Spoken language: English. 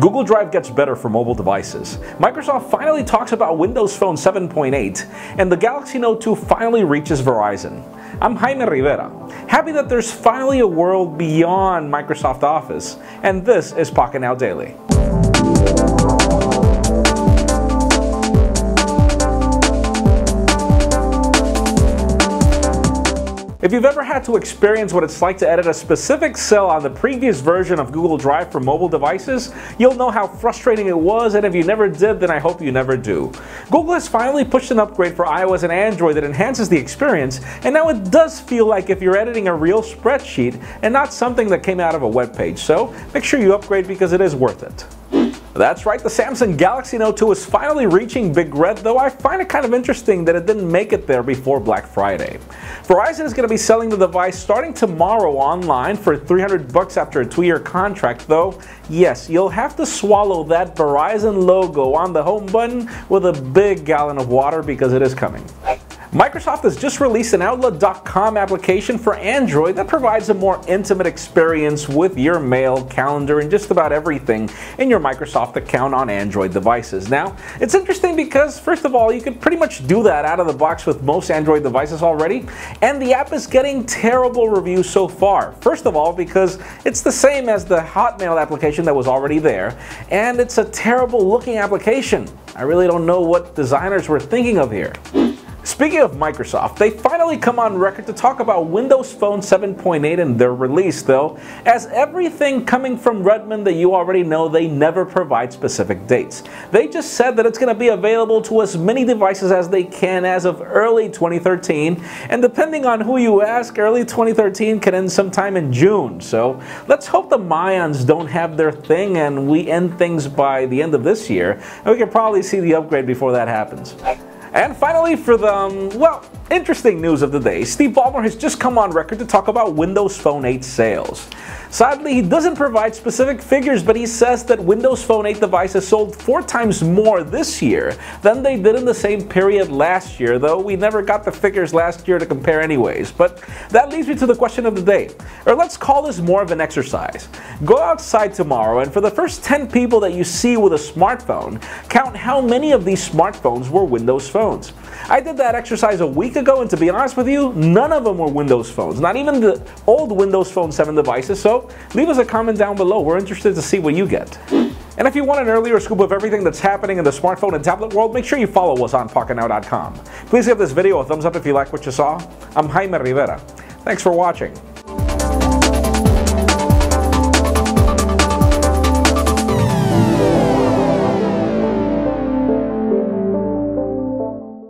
Google Drive gets better for mobile devices. Microsoft finally talks about Windows Phone 7.8, and the Galaxy Note 2 finally reaches Verizon. I'm Jaime Rivera, happy that there's finally a world beyond Microsoft Office, and this is Pocketnow Daily. If you've ever had to experience what it's like to edit a specific cell on the previous version of Google Drive for mobile devices, you'll know how frustrating it was, and if you never did, then I hope you never do. Google has finally pushed an upgrade for iOS and Android that enhances the experience, and now it does feel like if you're editing a real spreadsheet and not something that came out of a web page. So make sure you upgrade because it is worth it. That's right, the Samsung Galaxy Note 2 is finally reaching Big Red, though I find it kind of interesting that it didn't make it there before Black Friday. Verizon is going to be selling the device starting tomorrow online for 300 bucks after a two-year contract, though yes, you'll have to swallow that Verizon logo on the home button with a big gallon of water because it is coming. Microsoft has just released an Outlook.com application for Android that provides a more intimate experience with your mail, calendar, and just about everything in your Microsoft account on Android devices. Now, it's interesting because, first of all, you can pretty much do that out of the box with most Android devices already, and the app is getting terrible reviews so far. First of all, because it's the same as the Hotmail application that was already there, and it's a terrible looking application. I really don't know what designers were thinking of here. Speaking of Microsoft, they finally come on record to talk about Windows Phone 7.8 and their release though, as everything coming from Redmond that you already know they never provide specific dates. They just said that it's going to be available to as many devices as they can as of early 2013, and depending on who you ask, early 2013 can end sometime in June. So let's hope the Mayans don't have their thing and we end things by the end of this year, and we can probably see the upgrade before that happens. And finally, for the, um, well, interesting news of the day, Steve Ballmer has just come on record to talk about Windows Phone 8 sales. Sadly, he doesn't provide specific figures, but he says that Windows Phone 8 devices sold four times more this year than they did in the same period last year, though we never got the figures last year to compare anyways. But that leads me to the question of the day, or let's call this more of an exercise. Go outside tomorrow and for the first 10 people that you see with a smartphone, count how many of these smartphones were Windows phones. I did that exercise a week ago, and to be honest with you, none of them were Windows phones, not even the old Windows Phone 7 devices. So leave us a comment down below. We're interested to see what you get. And if you want an earlier scoop of everything that's happening in the smartphone and tablet world, make sure you follow us on PocketNow.com. Please give this video a thumbs up if you like what you saw. I'm Jaime Rivera. Thanks for watching.